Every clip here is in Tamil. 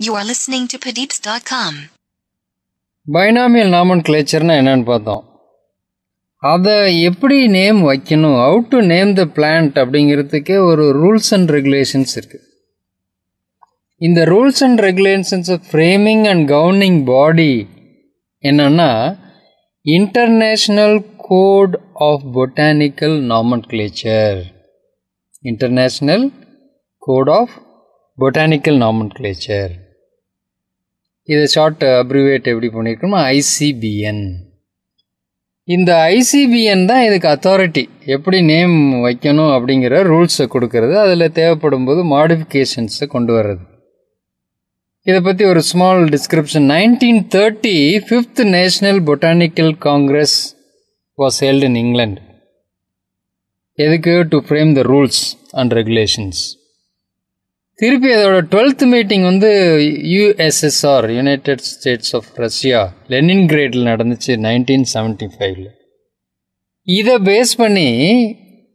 You are listening to Padeeps.com. Binomial நாமன் கிளேச்சர்னா என்னன்னு பார்த்தோம். அதை எப்படி நேம் வைக்கணும்? How to name the plant அப்படிங்கிறதுக்கே ஒரு ரூல்ஸ் அண்ட் ரெகுலேஷன்ஸ் இருக்குது இந்த rules and regulations framing and governing body என்னன்னா international code of botanical nomenclature international code of botanical nomenclature இதை ஷார்ட் அப்ரிவேட் எப்படி பண்ணியிருக்கோம்னா ஐசிபிஎன் இந்த ஐசிபிஎன் தான் இதுக்கு அத்தாரிட்டி எப்படி நேம் வைக்கணும் அப்படிங்கிற ரூல்ஸை கொடுக்கறது. அதில் தேவைப்படும் போது மாடிஃபிகேஷன்ஸை கொண்டு வர்றது. இதை பற்றி ஒரு small description nineteen thirty fifth national botanical congress was held in England எதுக்கு? To frame the rules and regulations திருப்பி அதோட டுவெல்த் மீட்டிங் வந்து USSR United States of Russia Lenin கிரேடில் நடந்துச்சு நைன்டீன் செவன்ட்டி ஃபைவ்ல இதை பேஸ் பண்ணி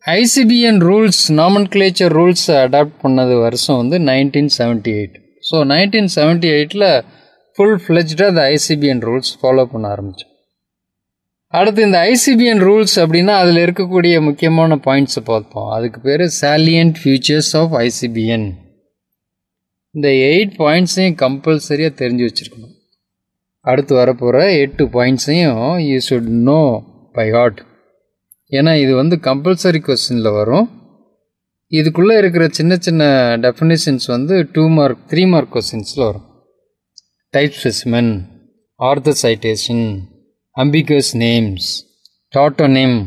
ஐசிபிஎன் ரூல்ஸ் நாமன் கிளேச்சர் ரூல்ஸை அடாப்ட் பண்ணது வருஷம் வந்து nineteen seventy eight so nineteen seventy எயிட்டில் ஃபுல் ஃப்ளெஜ்டாக அந்த ஐசிபிஎன் ரூல்ஸ் ஃபாலோ பண்ண ஆரம்பித்தோம் அடுத்து இந்த ஐசிபிஎன் ரூல்ஸ் அப்படின்னா அதில் இருக்கக்கூடிய முக்கியமான பாயிண்ட்ஸை பார்ப்போம். அதுக்கு பேர் சாலியன்ட் ஃபியூச்சர்ஸ் ஆஃப் ஐசிபிஎன் இந்த எயிட் பாயிண்ட்ஸையும் கம்பல்சரியாக தெரிஞ்சு வச்சுருக்கணும். அடுத்து வரப்போகிற எட்டு பாயிண்ட்ஸையும் you should know by heart ஏன்னா இது வந்து கம்பல்சரி கொஸ்டினில் வரும். இதுக்குள்ளே இருக்கிற சின்ன சின்ன டெஃபினேஷன்ஸ் வந்து டூ மார்க் த்ரீ மார்க் கொஸ்டின்ஸில் வரும். Type specimen author citation ambiguous names tautonym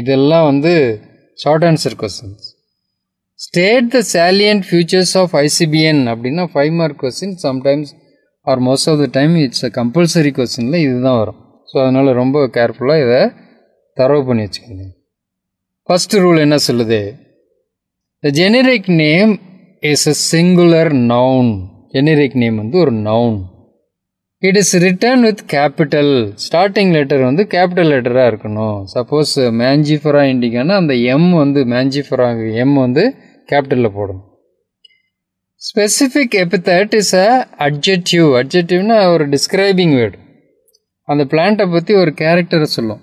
இதெல்லாம் வந்து short answer questions state the salient features of ICBN அப்படின்னா five mark question sometimes are most of the time it's a compulsory கொஸ்டினில் இதுதான் வரும். ஸோ அதனால் ரொம்ப கேர்ஃபுல்லாக இதை தரவு பண்ணி வச்சுக்கோங்க. ஃபஸ்ட்டு ரூல் என்ன சொல்லுது? The generic name is a singular noun generic name வந்து ஒரு noun it is return with capital starting letter வந்து கேபிட்டல் லெட்டராக இருக்கணும். சப்போஸ் மேஞ்சிஃபரா இண்டிகானா அந்த எம் வந்து மேஞ்சிஃபரா எம் வந்து கேபிட்டலில் போடணும். Specific epithet is a adjective அட்ஜெக்டிவ்னா ஒரு டிஸ்கிரைபிங் வேர்டு அந்த பிளான்ட்டை பற்றி ஒரு கேரக்டரை சொல்லும்.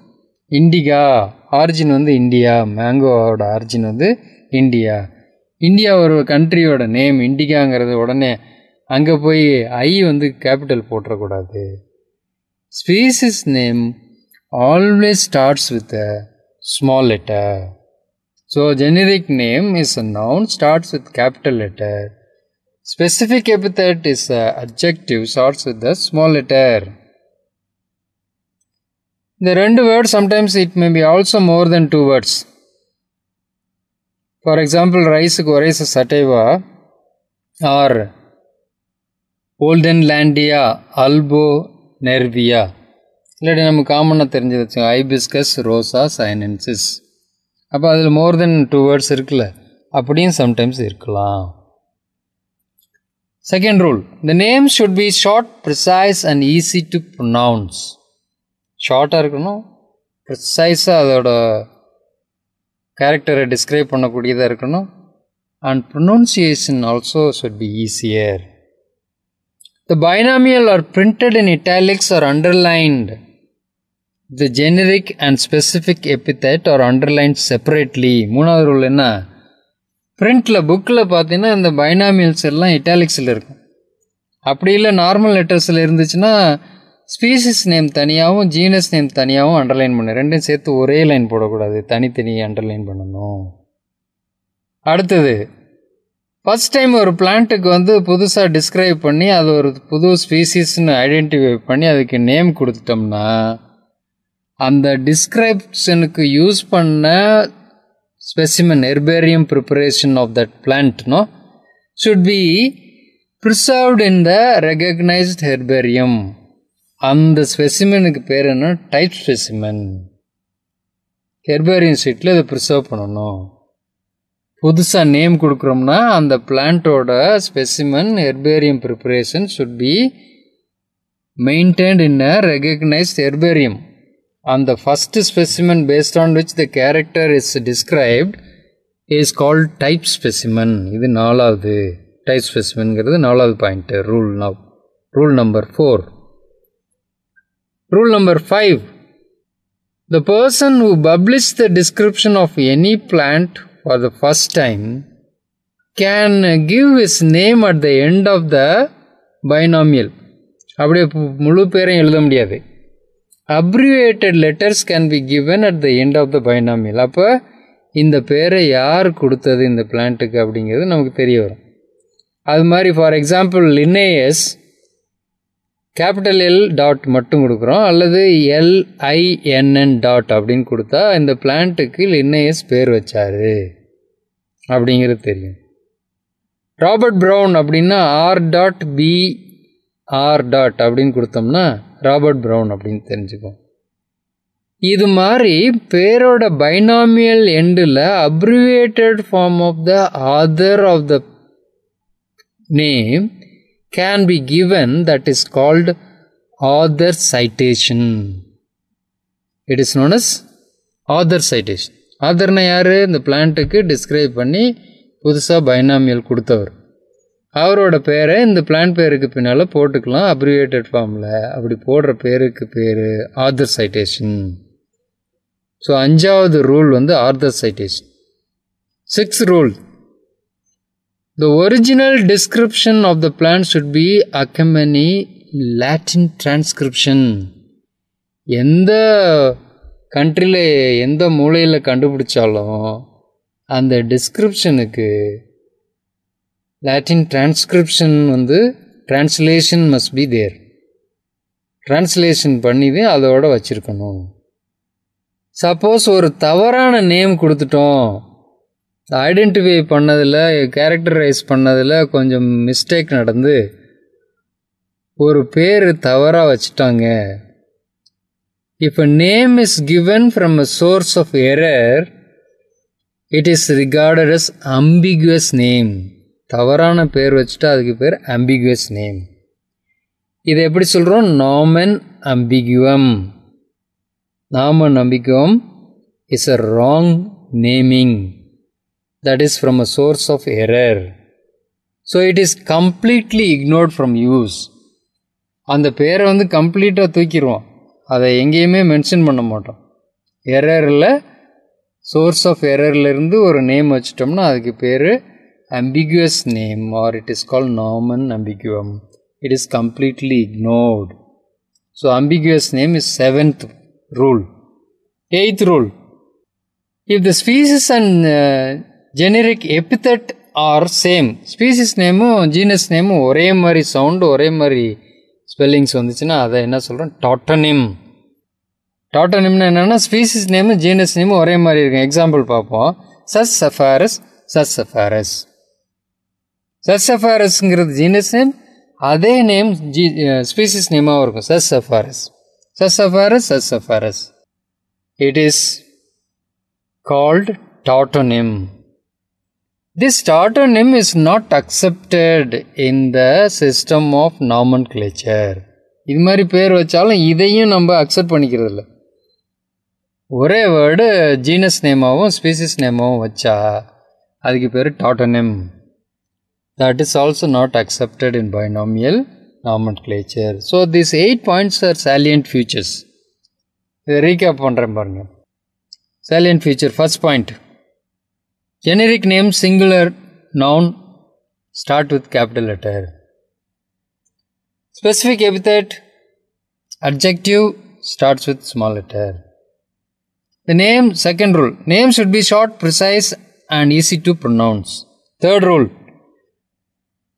இண்டிகா ஆரிஜின் வந்து இந்தியா மேங்கோவோட ஆரிஜின் வந்து இந்தியா இந்தியா ஒரு கண்ட்ரியோட நேம் இண்டிகாங்கிறது உடனே அங்கே போய் ஐ வந்து capital போட்டுறக்கூடாது. Species name always starts with a small letter so generic name is a noun starts with capital letter specific epithet is a adjective starts with a small letter இந்த ரெண்டு word sometimes it may be also more then two words for example ரைஸுக்கு ஒரே சட்டைவா ஆர் ஓல்டன் லேண்டியா அல்போ நெர்வியா இல்லாட்டி நம்ம காமனாக தெரிஞ்சு வச்சோம் ஐபிஸ்கஸ் ரோசா சைனன்சிஸ் அப்போ அதில் மோர் தென் டூ வேர்ட்ஸ் இருக்குல்ல அப்படியும் சம்டைம்ஸ் இருக்கலாம். Second rule the name should be short precise and easy to pronounce ஷார்ட்டாக இருக்கணும் ப்ரிசைஸாக அதோட கேரக்டரை டிஸ்கிரைப் பண்ணக்கூடியதாக இருக்கணும். And pronunciation also should be easier The binomial are printed in italics or underlined. The generic and specific epithet are underlined separately. மூணாவது ரூல் என்ன? பிரிண்டில் புக்கில் பார்த்தீங்கன்னா இந்த பைனாமியல்ஸ் எல்லாம் இட்டாலிக்ஸில் இருக்கும். அப்படி இல்லை நார்மல் லெட்டர்ஸில் இருந்துச்சுன்னா ஸ்பீசிஸ் நேம் தனியாகவும் ஜீனஸ் நேம் தனியாகவும் அண்டர்லைன் பண்ணு. ரெண்டையும் சேர்த்து ஒரே லைன் போடக்கூடாது. தனித்தனி அண்டர்லைன் பண்ணணும். அடுத்தது ஃபஸ்ட் டைம் ஒரு பிளான்ட்டுக்கு வந்து புதுசாக டிஸ்கிரைப் பண்ணி அது ஒரு புது ஸ்பீசிஸ்னு ஐடென்டிஃபை பண்ணி அதுக்கு நேம் கொடுத்துட்டோம்னா அந்த டிஸ்கிரிப்ஷனுக்கு யூஸ் பண்ண specimen herbarium preparation of that பிளான்ட்னோ should be preserved in the recognised herbarium அந்த ஸ்பெசிமனுக்கு பேர் என்ன? டைப் ஸ்பெசிமன் ஹெர்பேரியம் சீட்டில் இதை ப்ரிசர்வ் பண்ணணும். புதுசாக நேம் கொடுக்குறோம்னா அந்த பிளான்ட்டோட specimen herbarium preparation should be maintained in a recognised herbarium அந்த first specimen based on which the character is described is called type specimen இது நாலாவது டைப் ஸ்பெசிமென்கிறது நாலாவது point rule now rule number four rule number five the person who publish the description of any plant for the first time can give his name at the end of the binomial. அப்படியே பு- முழு பேரையும் எழுத முடியாது. Abbreviated letters can be given at the end of the binomial அப்போ இந்த பேரை யார் கொடுத்தது இந்த பிளான்ட்டுக்கு அப்படிங்கிறது நமக்கு தெரிய வரும். அது மாதிரி for example Linnaeus capital L dot மட்டும் கொடுக்குறோம். அல்லது எல்ஐஎன்என் டாட் அப்படின்னு கொடுத்தா இந்த பிளான்ட்டுக்கு லின்னேயஸ் பேர் வச்சார். அப்படிங்கிறது தெரியும். ராபர்ட் ப்ரவுன் அப்படின்னா R dot B R dot அப்படின்னு கொடுத்தோம்னா ராபர்ட் ப்ரவுன் அப்படின்னு தெரிஞ்சுக்கும் இது மாதிரி பேரோட பைனாமியல் எண்டில் abbreviated form of the author of the name can be given that is called author citation it is known as author citation ஆதர்னா யார்? இந்த பிளான்ட்டுக்கு டிஸ்கிரைப் பண்ணி புதுசாக பைனாமியல் கொடுத்தவர். அவரோட பேரை இந்த பிளான் பேருக்கு பின்னால் போட்டுக்கலாம் அப்ரிவேட்டட் ஃபார்மில் அப்படி போடுற பேருக்கு பேர் ஆர்தர் சைட்டேஷன் ஸோ அஞ்சாவது ரூல் வந்து author citation six rule the original description of the plant should be accompany Latin transcription எந்த கண்ட்ரியில் எந்த மூலையில் கண்டுபிடிச்சாலும் அந்த டிஸ்கிரிப்ஷனுக்கு லாட்டின் டிரான்ஸ்கிரிப்ஷன் வந்து translation must be there translation பண்ணி தான் அதோட வச்சுருக்கணும். சப்போஸ் ஒரு தவறான நேம் கொடுத்துட்டோம். ஐடென்டிஃபை பண்ணதில் கேரக்டரைஸ் பண்ணதில் கொஞ்சம் மிஸ்டேக் நடந்து ஒரு பேர் தவறாக வச்சுட்டாங்க. இப்போ name is given from a source of error it is recorded as ambiguous name தவறான பேர் வச்சுட்டா அதுக்கு பேர் அம்பிகுவஸ் நேம் இதை எப்படி சொல்கிறோம் nomen ambiguum nomen ambiguum is a wrong naming that is from a source of error so it is completely ignored from use அந்த பேரை வந்து கம்ப்ளீட்டாக தூக்கிடுவோம். அதை எங்கேயுமே மென்ஷன் பண்ண மாட்டோம். எரரில் சோர்ஸ் ஆஃப் எரர்லேருந்து ஒரு நேம் வச்சிட்டோம்னா அதுக்கு பேர் ambiguous name or it is call nomen ambiguum. It is completely ignored. So ambiguous name is seventh rule eighth rule if the species and generic epithet are same species நேமும் ஜீனஸ் நேமும் ஒரே மாதிரி சவுண்டு ஒரே மாதிரி ஸ்பெல்லிங்ஸ் வந்துச்சுன்னா அதை என்ன சொல்கிறோம் டாட்டனிம் டாட்டனிம்னா என்னென்னா ஸ்பீசிஸ் நேமும் ஜீனஸ் நேமும் ஒரே மாதிரி இருக்கும். எக்ஸாம்பிள் பார்ப்போம். சஸ் சஃபாரஸ் சஸ் சஃபாரஸ் சஸ் ஜீனஸ் நேம் அதே நேம் ஜி ஸ்பீசிஸ் நேமாகவும் இருக்கும். சஸ் சஃபாரஸ் சஸ் it is called tautonym this tautonym is not accepted in the system of nomenclature இது மாதிரி பேர் வச்சாலும் இதையும் நம்ம அக்செப்ட் பண்ணிக்கிறது இல்லை ஒரே வேர்டு ஜீனஸ் நேமாகவும் ஸ்பீசிஸ் நேமாகவும் வச்சா அதுக்கு பேர் tautonym that is also not accepted in binomial nomenclature. So these eight points are salient features. இதை ரீகேப் பண்ணுறேன் பாருங்க salient feature first point generic name singular noun start with capital letter specific epithet adjective starts with small letter the name second rule name should be short precise and easy to pronounce third rule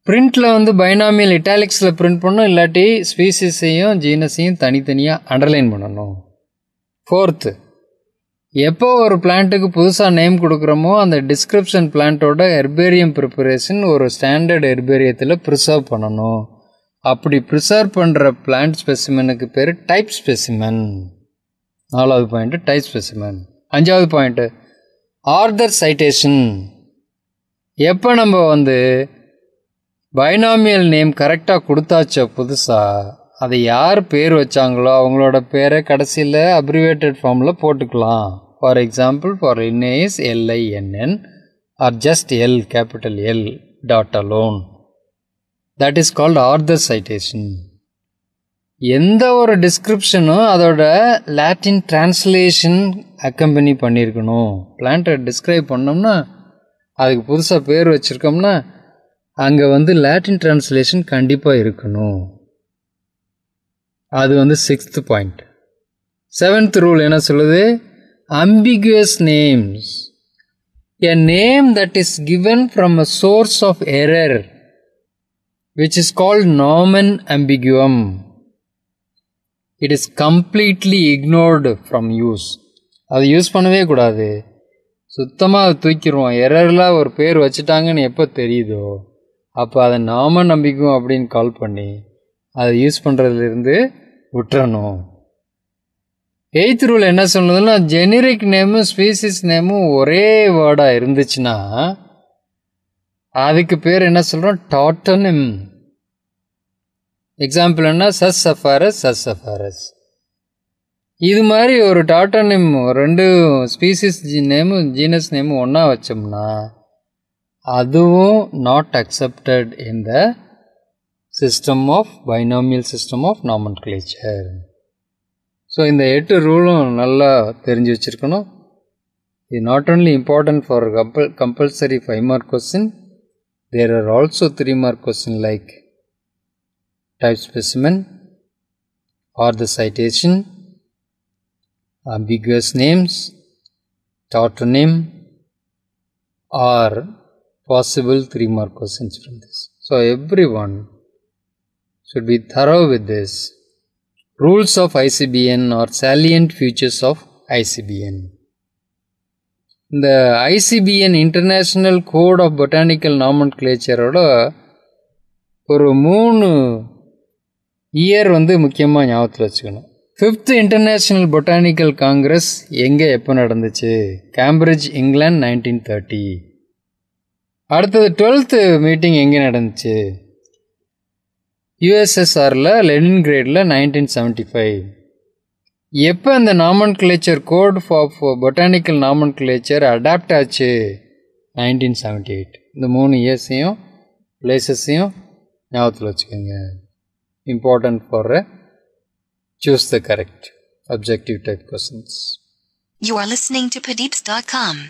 பிரிண்டில் வந்து பைனாமியல் இட்டாலிக்ஸில் பிரிண்ட் பண்ணணும் இல்லாட்டி ஸ்பீசிஸையும் ஜீனஸையும் தனித்தனியாக அண்டர்லைன் பண்ணணும். ஃபோர்த்து எப்போ ஒரு பிளான்ட்டுக்கு புதுசாக நேம் கொடுக்குறோமோ அந்த டிஸ்கிரிப்ஷன் பிளான்ட்டோட ஹெர்பேரியம் ப்ரிப்பரேஷன் ஒரு ஸ்டாண்டர்ட் ஹெர்பேரியத்தில் ப்ரிசர்வ் பண்ணணும். அப்படி ப்ரிசர்வ் பண்ணுற பிளான்ட் ஸ்பெசிமனுக்கு பேர் டைப் ஸ்பெசிமன் நாலாவது பாயிண்ட்டு டைப் ஸ்பெசிமன் அஞ்சாவது பாயிண்ட்டு ஆர்தர் சைட்டேஷன். எப்போ நம்ம வந்து பைனாமியல் நேம் கரெக்டாக கொடுத்தாச்சோ புதுசாக அதை யார் பேர் வச்சாங்களோ அவங்களோட பேரை கடைசியில் அப்ரிவேட்டட் ஃபார்மில் போட்டுக்கலாம். For example for NAS LINN or just L capital L dot alone that is called author citation எந்த ஒரு டிஸ்கிரிப்ஷனும் அதோட லாட்டின் டிரான்ஸ்லேஷன் அக்கம்பெனி பண்ணியிருக்கணும். பிளான்ட்டை டிஸ்கிரைப் பண்ணோம்னா அதுக்கு புதுசாக பேர் வச்சுருக்கோம்னா அங்கே வந்து லாட்டின் டிரான்ஸ்லேஷன் கண்டிப்பாக இருக்கணும். அது வந்து சிக்ஸ்த் பாயிண்ட் செவன்த் ரூல் என்ன சொல்லுது? Ambiguous names a name that is given from a source of error which is called nomen ambiguum it is completely ignored from use அதை யூஸ் பண்ணவே கூடாது. சுத்தமாக அதை தூக்கிடுவோம். எரரில் ஒரு பேர் வச்சுட்டாங்கன்னு எப்போ தெரியுதோ? அப்போ அதை நாம நம்பிக்கும் அப்படின்னு கால் பண்ணி அதை யூஸ் பண்ணுறதுலேருந்து விட்டுறணும். எய்த் ரூல் என்ன சொல்லுதுன்னா ஜெனரிக் நேமும் ஸ்பீசிஸ் நேமும் ஒரே வேர்டாக இருந்துச்சுன்னா அதுக்கு பேர் என்ன சொல்கிறோம் டாட்டனிம் எக்ஸாம்பிள் என்ன சஸ் சஃபாரஸ் சஸ் சஃபாரஸ் இது மாதிரி ஒரு டாட்டனிம் ரெண்டு ஸ்பீசிஸ் நேமும் ஜீனஸ் நேமும் ஒன்றா வச்சோம்னா அதுவும் not accepted in the system of binomial system of nomenclature so இந்த எட்டு ரூலும் நல்லா தெரிஞ்சு வச்சுருக்கணும். இது not only important for compul compulsory five mark question there are also three mark question like type specimen or the citation, ambiguous names, tautonym, or possible three mark questions from this. So, everyone should be thorough with this. Rules of ICBN or salient features of ICBN. இந்த ICBN international code of botanical நாமன்கிளேச்சரோட ஒரு மூணு இயர் வந்து முக்கியமாக ஞாபகத்தில் வச்சுக்கணும் ஃபிஃப்த் இன்டர்நேஷ்னல் பொட்டானிக்கல் காங்கிரஸ் எங்கே எப்போ நடந்துச்சு கேம்பிரிட்ஜ் இங்கிலாந்து நைன்டீன் தேர்ட்டி அடுத்தது டுவெல்த்து மீட்டிங் எங்கே நடந்துச்சு? யுஎஸ்எஸ்ஆரில் லெனின் கிரேடில் நைன்டீன் செவன்ட்டி ஃபைவ் எப்போ அந்த nomenclature code of botanical nomenclature adopt ஆச்சு? நைன்டீன் செவன்ட்டி எயிட் இந்த மூணு இயர்ஸையும் பிளேசஸையும் ஞாபகத்தில் வச்சுக்கோங்க. Important for choose the correct objective type questions you are listening to Pradeeps dot com